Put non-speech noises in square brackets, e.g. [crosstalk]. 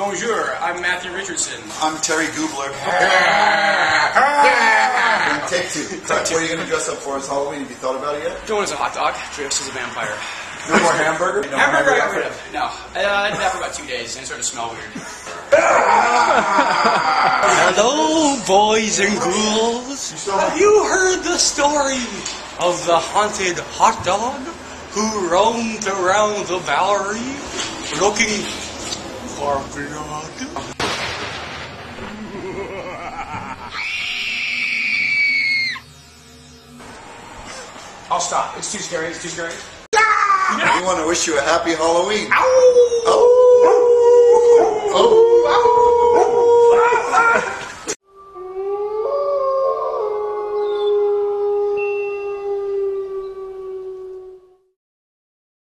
Bonjour, I'm Matthew Richardson. I'm Terry Goobler. [laughs] Take two. What are you going to dress up for as Halloween? Have you thought about it yet? Going as a hot dog, dressed as a vampire. No more hamburger? No [laughs] Hamburger I got rid of. [laughs] No, uh, I did that for about two days and it started to smell weird. Hello, boys and ghouls. Have you heard the story of the haunted hot dog who roamed around the Bowery looking I'll stop. It's too scary. It's too scary. We want to wish you a happy Halloween. Ow! Oh.